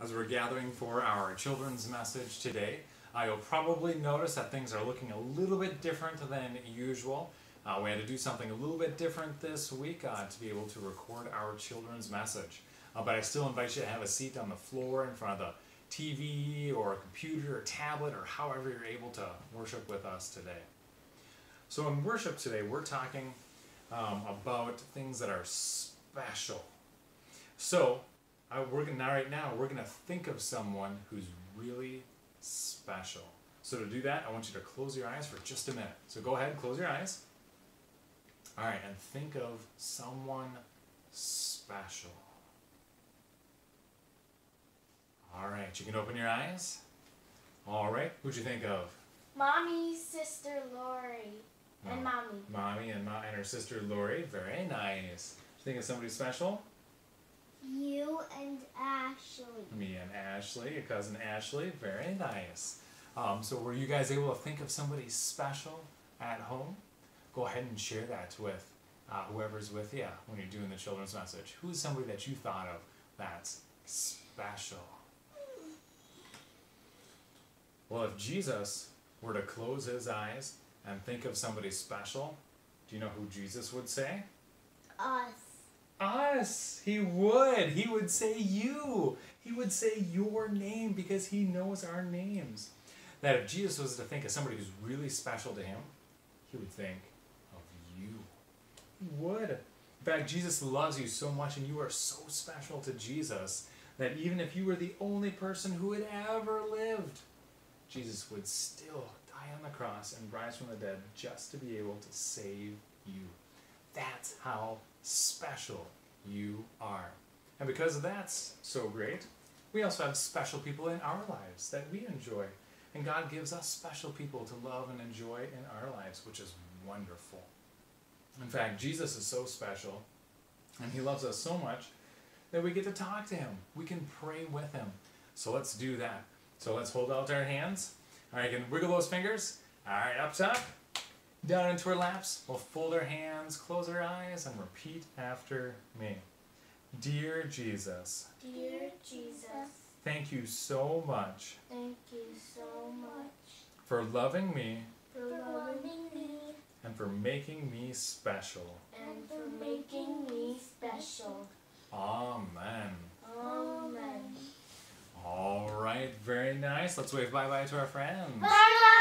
as we're gathering for our children's message today. Uh, you'll probably notice that things are looking a little bit different than usual. Uh, we had to do something a little bit different this week uh, to be able to record our children's message. Uh, but I still invite you to have a seat on the floor in front of the TV or a computer or tablet or however you're able to worship with us today. So, in worship today, we're talking um, about things that are special. So, I, we're gonna, now right now we're going to think of someone who's really special. So to do that, I want you to close your eyes for just a minute. So go ahead, close your eyes. All right, and think of someone special. All right, you can open your eyes. All right, who'd you think of? Mommy's sister Lori and mommy. Mommy and, ma- and her sister Lori. Very nice. You think of somebody special? You and Ashley. Me and Ashley, your cousin Ashley. Very nice. Um, so, were you guys able to think of somebody special at home? Go ahead and share that with uh, whoever's with you when you're doing the children's message. Who's somebody that you thought of that's special? Well, if Jesus were to close his eyes and think of somebody special, do you know who Jesus would say? Us. Us. He would. He would say you. He would say your name because he knows our names. That if Jesus was to think of somebody who's really special to him, he would think of you. He would. In fact, Jesus loves you so much and you are so special to Jesus that even if you were the only person who had ever lived, Jesus would still die on the cross and rise from the dead just to be able to save you. That's how special you are. And because that's so great, we also have special people in our lives that we enjoy. And God gives us special people to love and enjoy in our lives, which is wonderful. In fact, Jesus is so special, and He loves us so much that we get to talk to Him. We can pray with Him. So let's do that. So let's hold out our hands. All right, you can wiggle those fingers. All right, up top, down into our laps. We'll fold our hands, close our eyes, and repeat after me. Dear Jesus, Dear Jesus, thank you so much thank you so much for loving me for loving me and for making me special. and for making me special. Amen. Amen. All right, very nice. Let's wave bye bye to our friends. Bye bye.